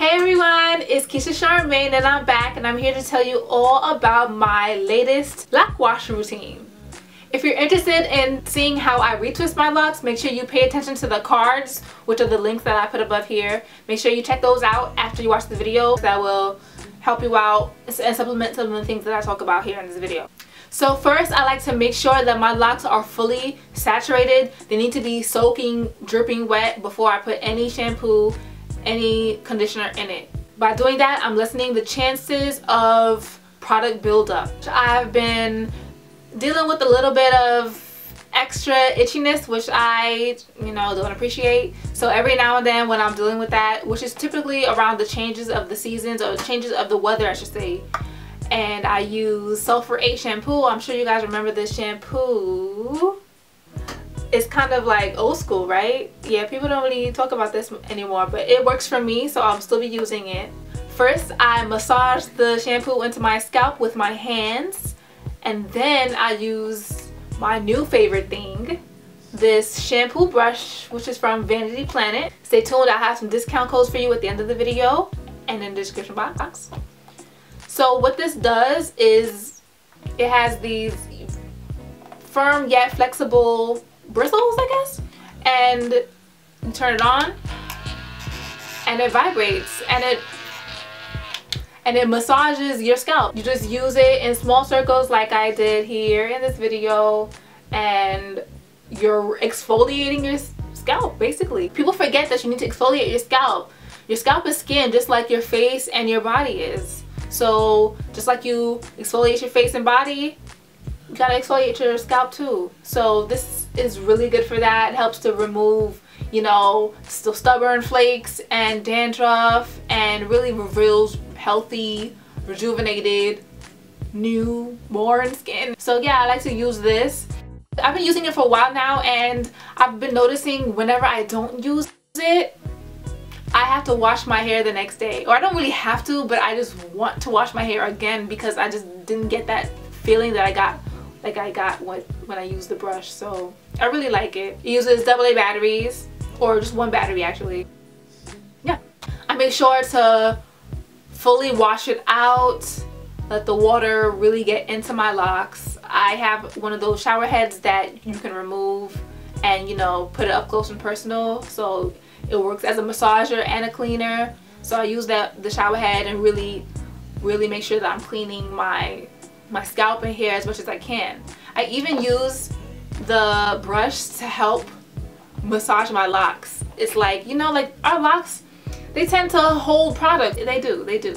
Hey everyone, it's Keisha Charmaine and I'm back and I'm here to tell you all about my latest lock wash routine. If you're interested in seeing how I retwist my locks, make sure you pay attention to the cards, which are the links that I put above here. Make sure you check those out after you watch the video. That will help you out and supplement some of the things that I talk about here in this video. So first I like to make sure that my locks are fully saturated. They need to be soaking, dripping wet before I put any shampoo any conditioner in it. By doing that, I'm lessening the chances of product buildup. I've been dealing with a little bit of extra itchiness which I you know don't appreciate so every now and then when I'm dealing with that which is typically around the changes of the seasons or changes of the weather I should say and I use sulfur 8 shampoo I'm sure you guys remember this shampoo it's kind of like old school, right? Yeah, people don't really talk about this anymore, but it works for me, so I'll still be using it. First, I massage the shampoo into my scalp with my hands, and then I use my new favorite thing, this shampoo brush, which is from Vanity Planet. Stay tuned, I have some discount codes for you at the end of the video and in the description box. So what this does is it has these firm yet flexible bristles, I guess. And turn it on and it vibrates and it and it massages your scalp. You just use it in small circles like I did here in this video and you're exfoliating your scalp basically. People forget that you need to exfoliate your scalp. Your scalp is skin just like your face and your body is. So just like you exfoliate your face and body, you gotta exfoliate your scalp too. So this is really good for that. It helps to remove, you know, still stubborn flakes and dandruff and really reveals healthy, rejuvenated, new, born skin. So yeah, I like to use this. I've been using it for a while now and I've been noticing whenever I don't use it, I have to wash my hair the next day. Or I don't really have to, but I just want to wash my hair again because I just didn't get that feeling that I got like I got when, when I used the brush. So I really like it. It uses AA batteries or just one battery actually. Yeah. I make sure to fully wash it out. Let the water really get into my locks. I have one of those shower heads that you can remove and you know put it up close and personal so it works as a massager and a cleaner so I use that the shower head and really really make sure that I'm cleaning my my scalp and hair as much as I can. I even use the brush to help massage my locks. It's like, you know, like our locks, they tend to hold product. They do, they do.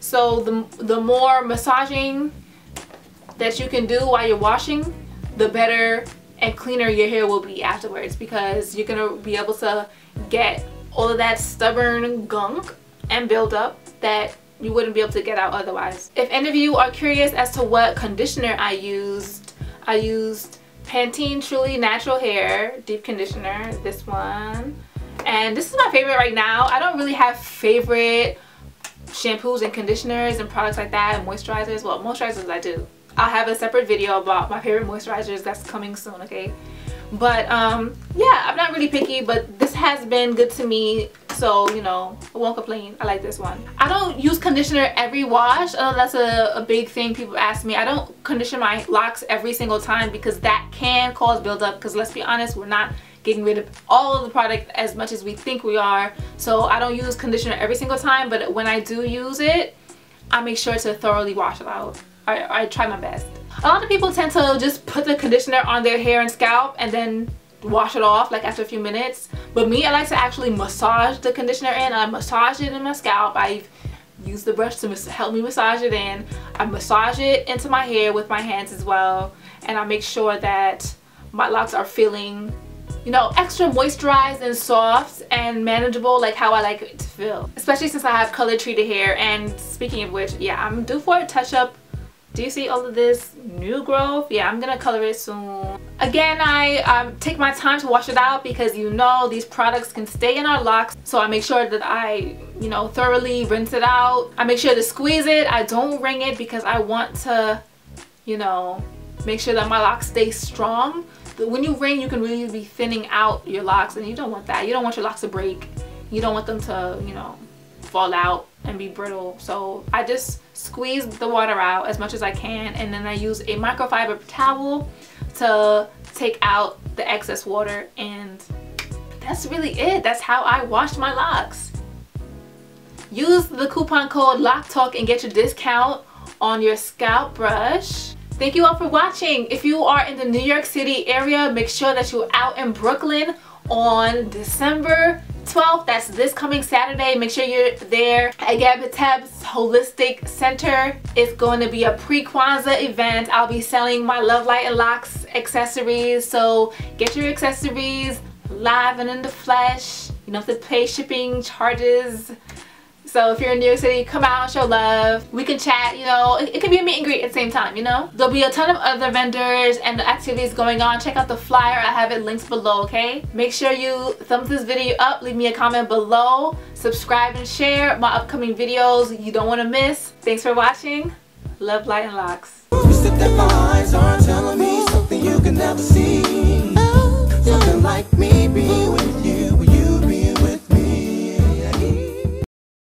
So the, the more massaging that you can do while you're washing, the better and cleaner your hair will be afterwards because you're going to be able to get all of that stubborn gunk and buildup that you wouldn't be able to get out otherwise. If any of you are curious as to what conditioner I used, I used Pantene Truly Natural Hair Deep Conditioner, this one. And this is my favorite right now. I don't really have favorite shampoos and conditioners and products like that and moisturizers. Well, moisturizers I do. I'll have a separate video about my favorite moisturizers that's coming soon, okay? But um, yeah, I'm not really picky, but this has been good to me so you know I won't complain. I like this one. I don't use conditioner every wash. Oh that's a, a big thing people ask me. I don't condition my locks every single time because that can cause buildup. Because let's be honest we're not getting rid of all of the product as much as we think we are. So I don't use conditioner every single time but when I do use it I make sure to thoroughly wash it out. I, I try my best. A lot of people tend to just put the conditioner on their hair and scalp and then wash it off like after a few minutes but me I like to actually massage the conditioner in. I massage it in my scalp. I use the brush to help me massage it in. I massage it into my hair with my hands as well. And I make sure that my locks are feeling you know extra moisturized and soft and manageable like how I like it to feel. Especially since I have color treated hair. And speaking of which yeah I'm due for a touch up do you see all of this new growth? Yeah, I'm gonna color it soon. Again, I um, take my time to wash it out because you know these products can stay in our locks. So I make sure that I, you know, thoroughly rinse it out. I make sure to squeeze it. I don't wring it because I want to, you know, make sure that my locks stay strong. When you wring, you can really be thinning out your locks and you don't want that. You don't want your locks to break. You don't want them to, you know, fall out and be brittle. So I just squeeze the water out as much as I can and then I use a microfiber towel to take out the excess water and that's really it. That's how I wash my locks. Use the coupon code LOCTALK and get your discount on your scalp brush. Thank you all for watching. If you are in the New York City area, make sure that you're out in Brooklyn on December 12th. That's this coming Saturday. Make sure you're there at Gabby Holistic Center. It's going to be a pre-Kwanzaa event. I'll be selling my Love Light and Locs accessories. So get your accessories live and in the flesh. You have to pay shipping charges. So if you're in New York City, come out, show love. We can chat, you know. It, it can be a meet and greet at the same time, you know. There'll be a ton of other vendors and activities going on. Check out the flyer. I have it linked below, okay? Make sure you thumbs this video up. Leave me a comment below. Subscribe and share my upcoming videos you don't want to miss. Thanks for watching. Love, light, and locks. You are telling me something you can never see.